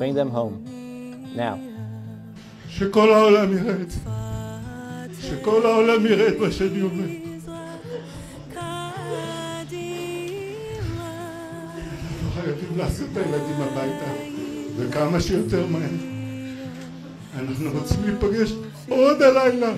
Bring them home. Now. שכל העולם יראה את זה. שכל העולם יראה את מה שאני אומר. אנחנו חייבים להחזיר את הילדים הביתה, וכמה שיותר מהר. אנחנו רוצים להיפגש עוד הלילה.